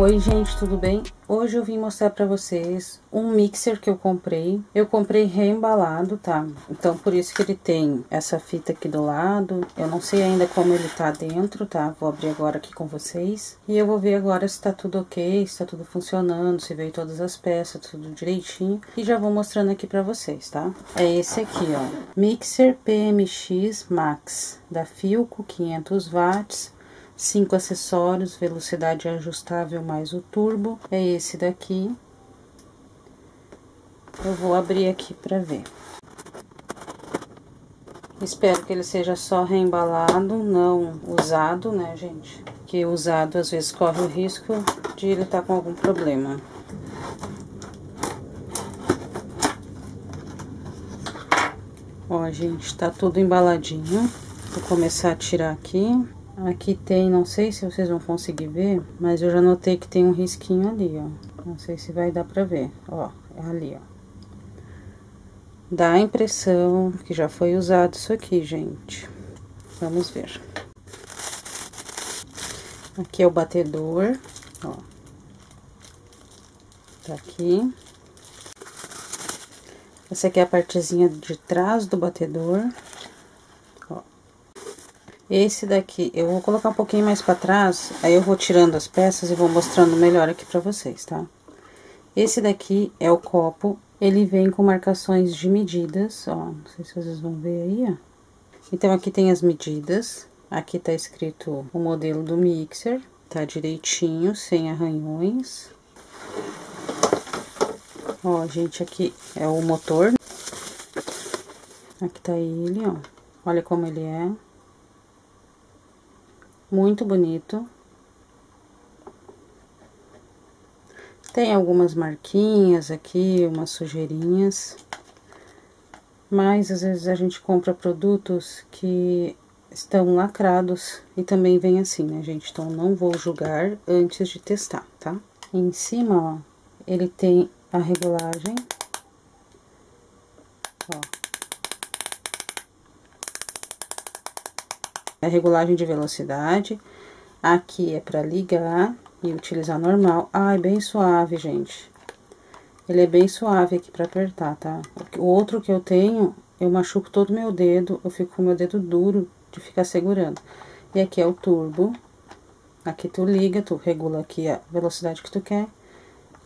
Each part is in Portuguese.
Oi gente, tudo bem? Hoje eu vim mostrar pra vocês um mixer que eu comprei. Eu comprei reembalado, tá? Então por isso que ele tem essa fita aqui do lado. Eu não sei ainda como ele tá dentro, tá? Vou abrir agora aqui com vocês. E eu vou ver agora se tá tudo ok, se tá tudo funcionando, se veio todas as peças, tudo direitinho. E já vou mostrando aqui pra vocês, tá? É esse aqui, ó. Mixer PMX Max, da Filco, 500 watts cinco acessórios, velocidade ajustável mais o turbo, é esse daqui. Eu vou abrir aqui para ver. Espero que ele seja só reembalado, não usado, né, gente? Que usado às vezes corre o risco de ele estar tá com algum problema. Ó, gente, tá tudo embaladinho. Vou começar a tirar aqui. Aqui tem, não sei se vocês vão conseguir ver, mas eu já notei que tem um risquinho ali, ó. Não sei se vai dar pra ver, ó, é ali, ó. Dá a impressão que já foi usado isso aqui, gente. Vamos ver. Aqui é o batedor, ó. Tá aqui. Essa aqui é a partezinha de trás do batedor. Esse daqui, eu vou colocar um pouquinho mais pra trás, aí eu vou tirando as peças e vou mostrando melhor aqui pra vocês, tá? Esse daqui é o copo, ele vem com marcações de medidas, ó, não sei se vocês vão ver aí, ó. Então, aqui tem as medidas, aqui tá escrito o modelo do mixer, tá direitinho, sem arranhões. Ó, gente, aqui é o motor. Aqui tá ele, ó, olha como ele é. Muito bonito. Tem algumas marquinhas aqui, umas sujeirinhas. Mas às vezes a gente compra produtos que estão lacrados e também vem assim, né, gente? Então não vou julgar antes de testar, tá? Em cima, ó, ele tem a regulagem. Ó. a regulagem de velocidade. Aqui é para ligar e utilizar normal. Ai, bem suave, gente. Ele é bem suave aqui para apertar, tá? O outro que eu tenho, eu machuco todo meu dedo, eu fico com meu dedo duro de ficar segurando. E aqui é o turbo. Aqui tu liga, tu regula aqui a velocidade que tu quer.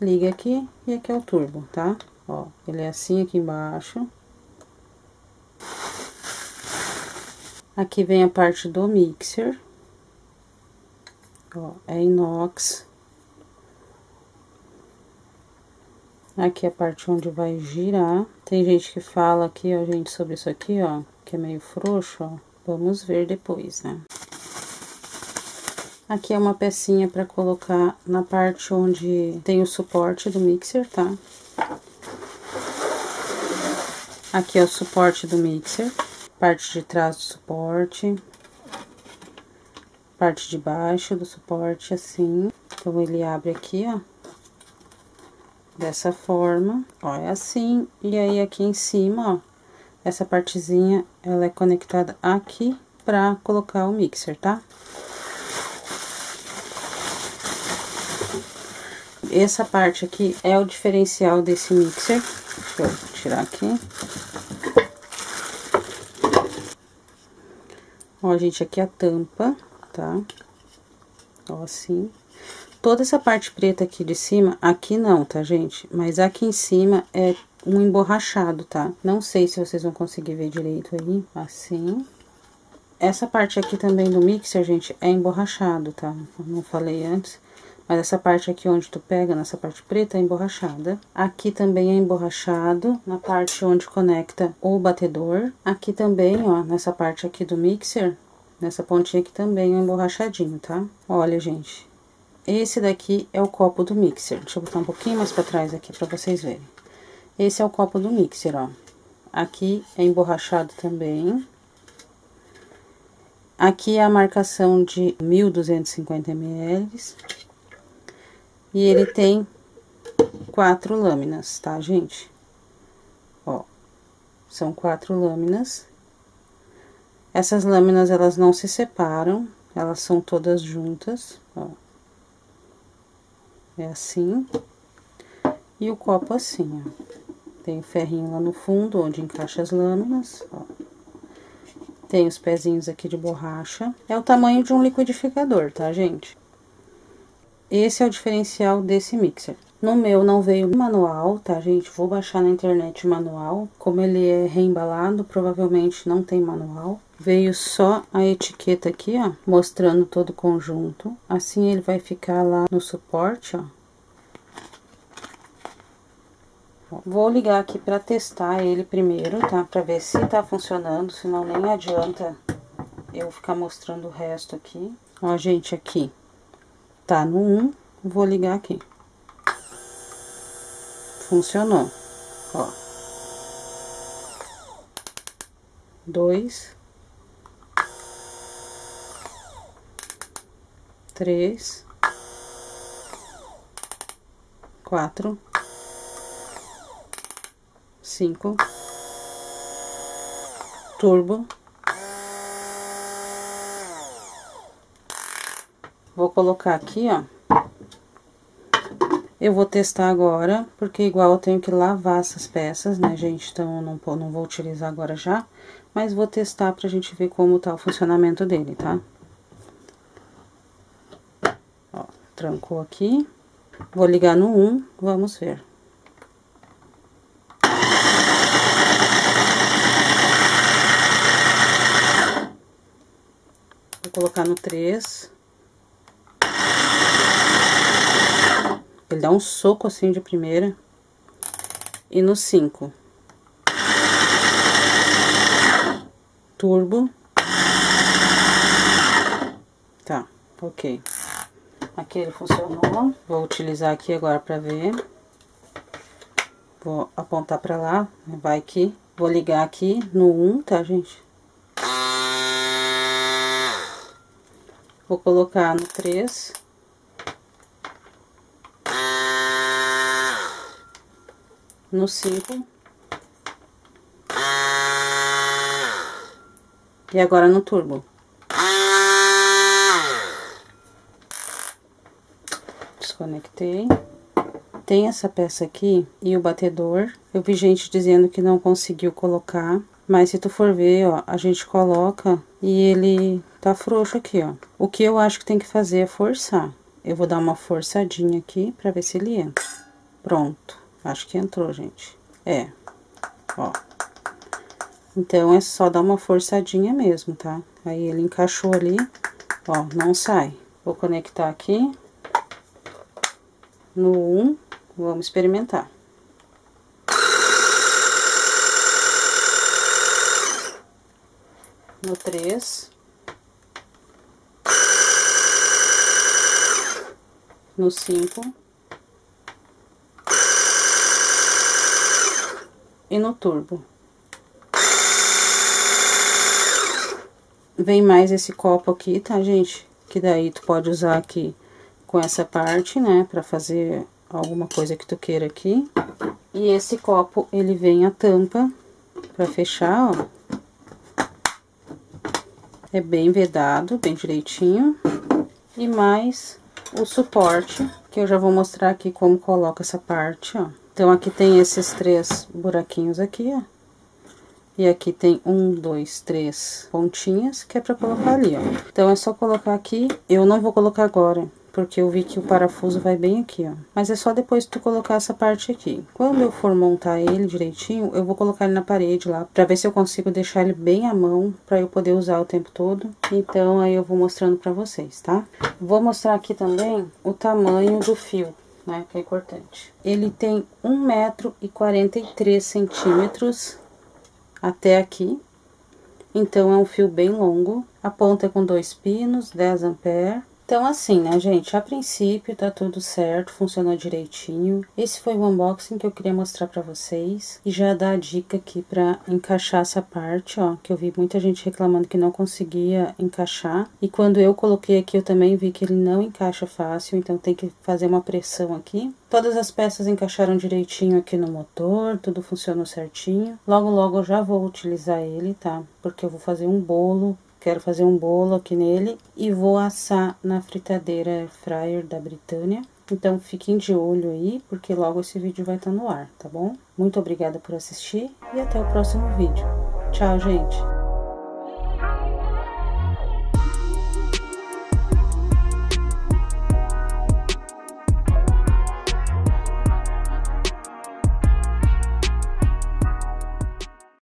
Liga aqui e aqui é o turbo, tá? Ó, ele é assim aqui embaixo. Aqui vem a parte do mixer. Ó, é inox. Aqui é a parte onde vai girar. Tem gente que fala aqui, ó, gente, sobre isso aqui, ó, que é meio frouxo, ó. Vamos ver depois, né? Aqui é uma pecinha para colocar na parte onde tem o suporte do mixer, tá? Aqui é o suporte do mixer parte de trás do suporte, parte de baixo do suporte, assim. Então, ele abre aqui, ó, dessa forma, ó, é assim. E aí, aqui em cima, ó, essa partezinha, ela é conectada aqui pra colocar o mixer, tá? Essa parte aqui é o diferencial desse mixer. Deixa eu tirar aqui. Ó, gente, aqui a tampa, tá? Ó, assim. Toda essa parte preta aqui de cima, aqui não, tá, gente? Mas aqui em cima é um emborrachado, tá? Não sei se vocês vão conseguir ver direito aí, assim. Essa parte aqui também do mixer, gente, é emborrachado, tá? Não falei antes. Mas essa parte aqui onde tu pega, nessa parte preta, é emborrachada. Aqui também é emborrachado, na parte onde conecta o batedor. Aqui também, ó, nessa parte aqui do mixer, nessa pontinha aqui também é emborrachadinho, tá? Olha, gente, esse daqui é o copo do mixer. Deixa eu botar um pouquinho mais pra trás aqui pra vocês verem. Esse é o copo do mixer, ó. Aqui é emborrachado também. Aqui é a marcação de 1250 ml. E ele tem quatro lâminas, tá, gente? Ó, são quatro lâminas. Essas lâminas, elas não se separam, elas são todas juntas, ó. é assim. E o copo assim, ó. Tem o ferrinho lá no fundo, onde encaixa as lâminas, ó. Tem os pezinhos aqui de borracha. É o tamanho de um liquidificador, tá, gente? Esse é o diferencial desse mixer. No meu não veio manual, tá, gente? Vou baixar na internet manual. Como ele é reembalado, provavelmente não tem manual. Veio só a etiqueta aqui, ó, mostrando todo o conjunto. Assim ele vai ficar lá no suporte, ó. Vou ligar aqui para testar ele primeiro, tá? Para ver se tá funcionando, senão nem adianta eu ficar mostrando o resto aqui. Ó, gente, aqui tá no 1, vou ligar aqui. Funcionou, ó. Dois. Três. Quatro cinco, turbo. Vou colocar aqui, ó. Eu vou testar agora, porque igual eu tenho que lavar essas peças, né, gente? Então, eu não, não vou utilizar agora já, mas vou testar pra gente ver como tá o funcionamento dele, tá? Ó, trancou aqui. Vou ligar no 1, vamos ver. colocar no 3. Ele dá um soco assim de primeira. E no 5. Turbo. Tá, ok. Aqui ele funcionou. Vou utilizar aqui agora pra ver. Vou apontar pra lá, vai aqui. Vou ligar aqui no 1, tá, gente? Vou colocar no três. No cinco. E agora no turbo. Desconectei. Tem essa peça aqui e o batedor. Eu vi gente dizendo que não conseguiu colocar. Mas se tu for ver, ó, a gente coloca e ele tá frouxo aqui, ó. O que eu acho que tem que fazer é forçar. Eu vou dar uma forçadinha aqui pra ver se ele entra. Pronto. Acho que entrou, gente. É. Ó. Então, é só dar uma forçadinha mesmo, tá? Aí, ele encaixou ali. Ó, não sai. Vou conectar aqui. No 1. Vamos experimentar. no três, no cinco e no turbo. Vem mais esse copo aqui, tá, gente? Que daí tu pode usar aqui com essa parte, né, pra fazer alguma coisa que tu queira aqui. E esse copo, ele vem a tampa pra fechar, ó. É bem vedado, bem direitinho. E mais o suporte, que eu já vou mostrar aqui como coloca essa parte, ó. Então, aqui tem esses três buraquinhos aqui, ó. E aqui tem um, dois, três pontinhas, que é pra colocar ali, ó. Então, é só colocar aqui. Eu não vou colocar agora, porque eu vi que o parafuso vai bem aqui, ó. Mas é só depois tu colocar essa parte aqui. Quando eu for montar ele direitinho, eu vou colocar ele na parede lá, pra ver se eu consigo deixar ele bem à mão, pra eu poder usar o tempo todo. Então, aí eu vou mostrando pra vocês, tá? Vou mostrar aqui também o tamanho do fio, né, que é importante. Ele tem 1 metro e 43 centímetros até aqui. Então, é um fio bem longo. A ponta é com dois pinos, 10 amperes. Então, assim, né, gente? A princípio tá tudo certo, funcionou direitinho. Esse foi o unboxing que eu queria mostrar pra vocês. E já dar a dica aqui pra encaixar essa parte, ó. Que eu vi muita gente reclamando que não conseguia encaixar. E quando eu coloquei aqui, eu também vi que ele não encaixa fácil. Então, tem que fazer uma pressão aqui. Todas as peças encaixaram direitinho aqui no motor, tudo funcionou certinho. Logo, logo eu já vou utilizar ele, tá? Porque eu vou fazer um bolo Quero fazer um bolo aqui nele e vou assar na fritadeira fryer da Britânia. Então, fiquem de olho aí, porque logo esse vídeo vai estar no ar, tá bom? Muito obrigada por assistir e até o próximo vídeo. Tchau, gente!